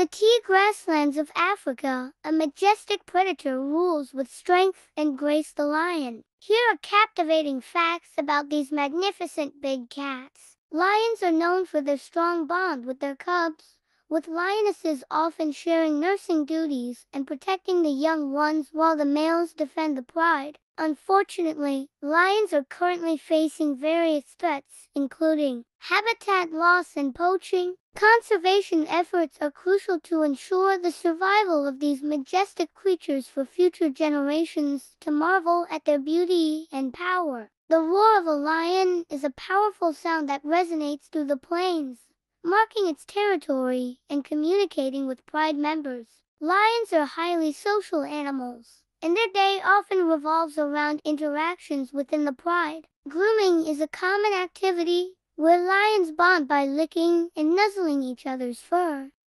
The tea grasslands of Africa, a majestic predator rules with strength and grace the lion. Here are captivating facts about these magnificent big cats. Lions are known for their strong bond with their cubs, with lionesses often sharing nursing duties and protecting the young ones while the males defend the pride. Unfortunately, lions are currently facing various threats, including habitat loss and poaching. Conservation efforts are crucial to ensure the survival of these majestic creatures for future generations to marvel at their beauty and power. The roar of a lion is a powerful sound that resonates through the plains marking its territory and communicating with pride members. Lions are highly social animals, and their day often revolves around interactions within the pride. Grooming is a common activity where lions bond by licking and nuzzling each other's fur.